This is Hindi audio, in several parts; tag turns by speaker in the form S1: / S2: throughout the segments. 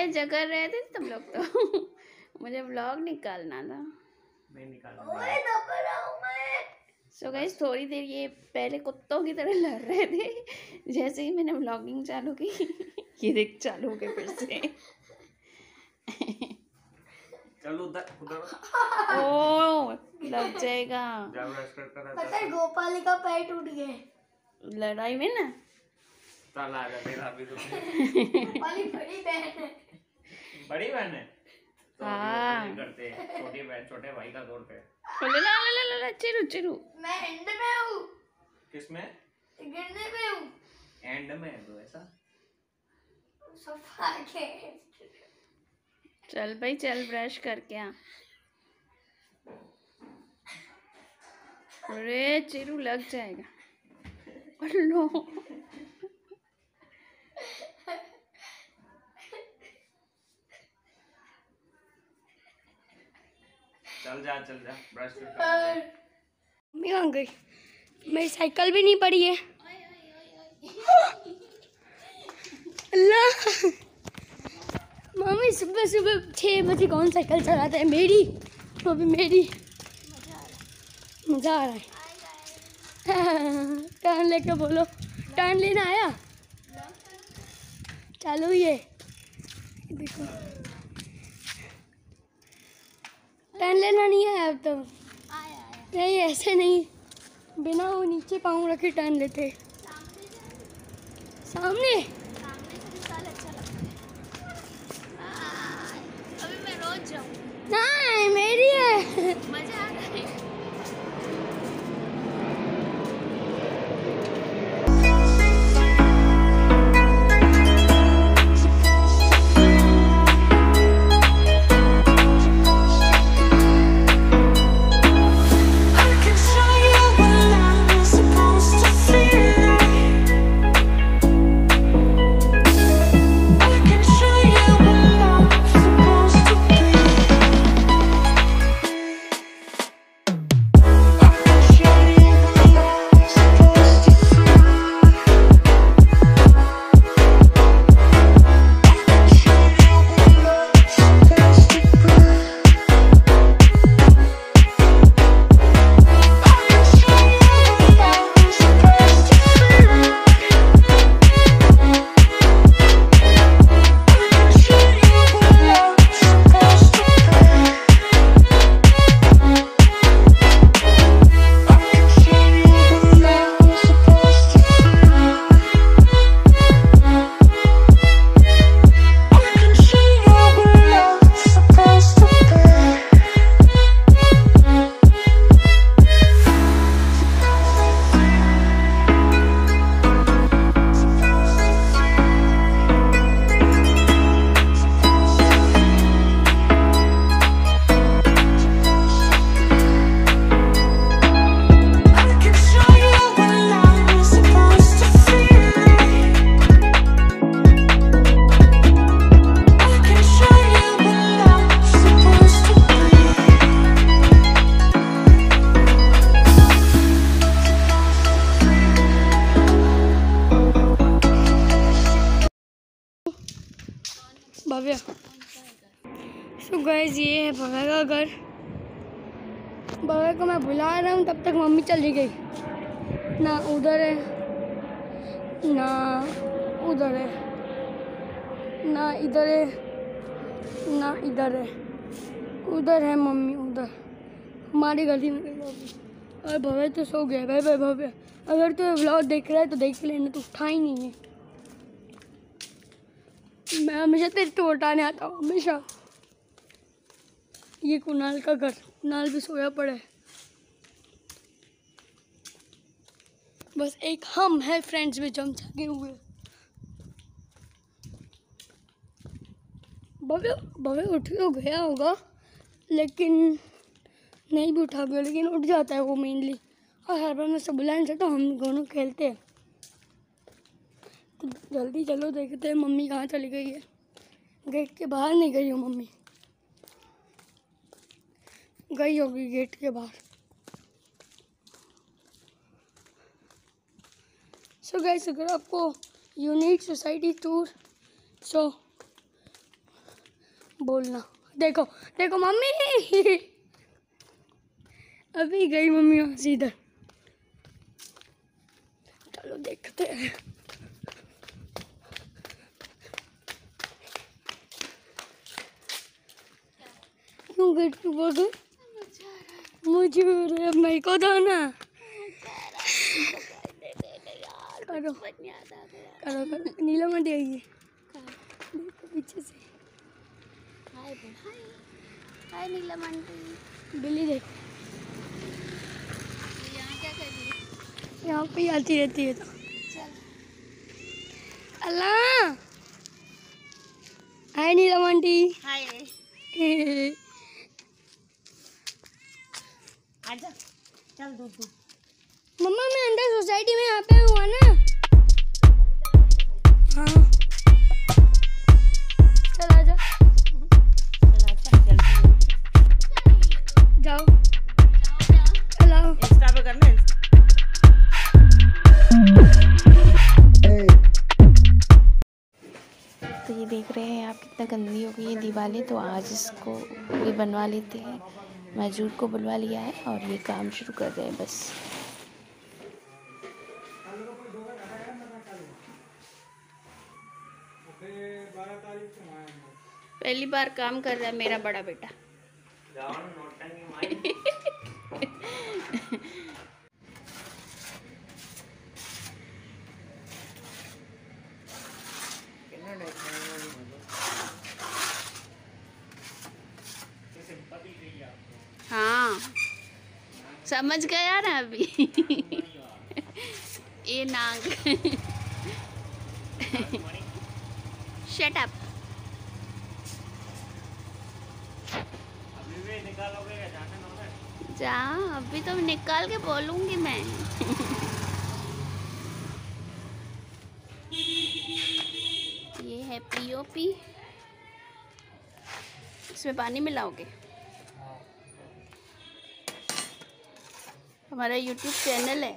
S1: ओए जगह रहे थे तुम लोग तो मुझे ब्लॉग निकालना था।
S2: मैं निकाल
S3: ओए दबा रहा हूँ मैं।
S1: सो गाइस थोड़ी देर ये पहले कुत्तों की तरह लड़ रहे थे जैसे ही मैंने व्लॉगिंग चालू की ये देख चालू हो गए फिर से।
S2: चलो उधर उधर।
S1: ओ लग जाएगा।
S3: पता है गोपाली का पैर टूट गया।
S1: लड़ाई में ना?
S2: चल आ तेरा तो।
S3: गोपाली बड़ी बहन है।
S2: बड़ी बहन है? तो
S1: हाँ।
S2: करते छोटी बहन छोटे भाई का तोड़ते हैं
S1: ला ला ला ला ला चिरू चिरू।
S3: मैं एंड में हूँ।
S2: किसमें
S3: गिरने में हूँ।
S2: एंड में है तो ऐसा?
S3: सोफा के
S1: चल भाई चल ब्रश करके आ। अरे चिरू लग जाएगा। लो
S2: चल जा चल जा ब्रश
S3: मम्मी कहाँ गई? मेरी साइकिल भी नहीं पड़ी है। अल्लाह। मम्मी सुबह सुबह छः बजे कौन साइकिल चलाता है? मेरी? वो भी मेरी। मज़ा आ रहा है। टर्न लेके बोलो। टर्न लेना आया? चालू ही है। देखो टर्न लेना नहीं है अब तो। नहीं ऐसे नहीं। बिना वो नीचे पाँव रखे टर्न लेते सामने?
S1: अभी मैं रोज जाऊँ।
S3: नहीं मेरी है।
S1: मज़ा
S3: भव्य सो गैस ये है भव्य का घर। भव्य को मैं बुला रहा हूँ, तब तक मम्मी चली गई। ना उधर है, ना उधर है, ना इधर है, ना इधर है। उधर है मम्मी, उधर। हमारी गली में और भव्य तो सो गया, भाई भाई भव्य अगर तू तो ब्लॉग देख रहा है तो देख लेना तो उठा ही नहीं है। मैं हमेशा तेरे को उठाने आता हूँ, हमेशा। ये कुणाल का घर, कुणाल भी सोया पड़ा है। बस एक हम है फ्रेंड्स भी जम जागे हुए भव्य भव्य उठ तो गया होगा, लेकिन नहीं भी उठा गया, लेकिन उठ जाता है वो मेनली और हर बार मैं से बुलाने से तो हम दोनों खेलते हैं। तो जल्दी चलो, देखते हैं मम्मी कहाँ चली गई है। गेट के बाहर नहीं गई हो मम्मी? गई होगी गेट के बाहर। सो गाइस अगर आपको यूनिक सोसाइटी टूर सो बोलना। देखो देखो मम्मी। अभी गई मम्मी वहाँ से इधर। चलो देखते हैं। क्यों गेट पे बोल गए मुझे अरे मेरे को दो ना। करो करो करो। नीला मत आइए देखो पीछे से।
S1: हाय हाय हाय नीलम आंटी
S3: बिल्ली देखो।
S1: यहाँ क्या कर रही है
S3: यहाँ पे आती रहती है तो। अल्लाह! हाय नीलम आंटी
S1: हाय।
S4: आजा। चल दूध दूध।
S3: मम्मा मैं अंदर सोसाइटी में यहाँ पे हुआ ना। हाँ। चल आजा।
S4: चल आजा जल्दी
S3: जाओ। चलो
S4: इंस्टा पे करना
S1: तो ये देख रहे हैं आप कितना गंदी हो गई है दिवाली तो आज इसको भी बनवा लेते हैं। मजदूर को बुलवा लिया है और ये काम शुरू कर रहे हैं बस। पहली बार काम कर रहा है मेरा बड़ा बेटा
S2: जाओ ना नौटंकी माई कितना देखना है मुझे ये सिंपैथी चाहिए आपको
S1: हाँ समझ गया ना अभी? ये नाग। शट अप जा, अभी तो निकाल के बोलूँगी मैं। ये है पीओपी इसमें पानी मिलाओगे? हमारा यूट्यूब चैनल है।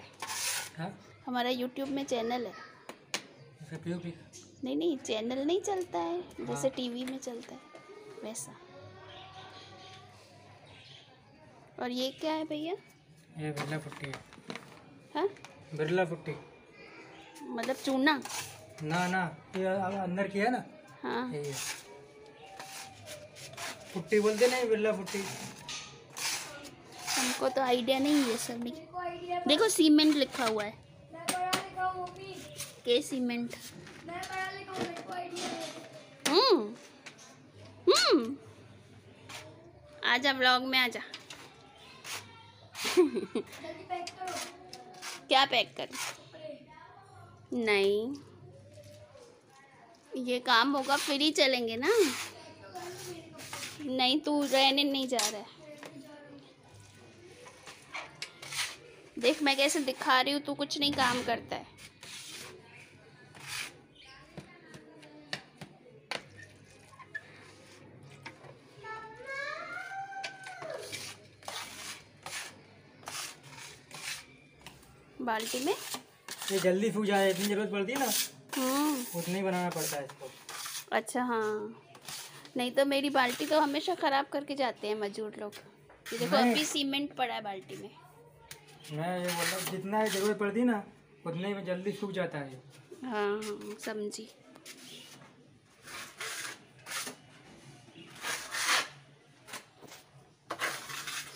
S3: हाँ?
S1: हमारा यूट्यूब में चैनल है। नहीं नहीं चैनल नहीं चलता है जैसे टीवी में चलता है वैसा। और ये क्या है भैया?
S5: ये बिरला पुट्टी है।
S1: हाँ?
S5: बिरला पुट्टी।
S1: मतलब चूना?
S5: ना ना ये अंदर की है ना?
S1: हाँ।
S5: पुट्टी बोलते नहीं बिरला पुट्टी।
S1: हमको तो आइडिया नहीं है सब नहीं। देखो, सीमेंट लिखा हुआ है। के सीमेंट? हम्म हम्म। आजा ब्लॉग में आजा। क्या पैक कर? नहीं। ये काम होगा, फिर ही चलेंगे ना? नहीं, तू रहने नहीं जा रहा है। देख मैं कैसे दिखा रही हूँ तू कुछ नहीं काम करता है। बाल्टी में?
S5: ये जल्दी सूख जाए इतनी ज़रूरत पड़ती है ना?
S1: हम्म।
S5: उतनी ही बनाना पड़ता है इसको।
S1: अच्छा हाँ। नहीं तो मेरी बाल्टी तो हमेशा ख़राब करके जाते हैं मजदूर लोग। ये देखो अभी सीमेंट पड़ा है बाल्टी में।
S5: मैं ये बोल रहा हूँ, जितना ज़रूरत पड़ती ना उतने में जल्दी सूख जाता है।
S1: हाँ हाँ समझी।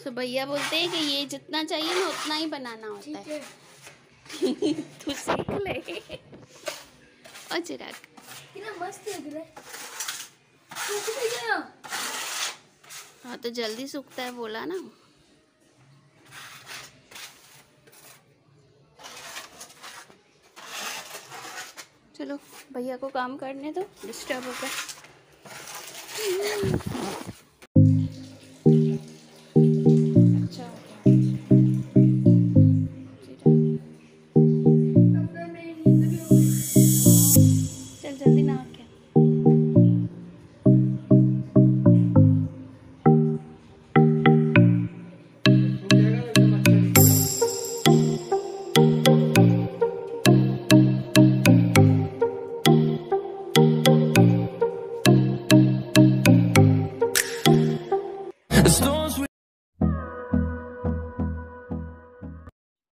S1: तो भैया बोलते हैं कि ये जितना चाहिए ना उतना ही बनाना होता है। तू सीख ले। और चिराग?
S3: कितना मस्त लग रहा है सूख भी गया।
S1: हाँ तो जल्दी सूखता है बोला ना। चलो भैया को काम करने दो डिस्टर्ब होकर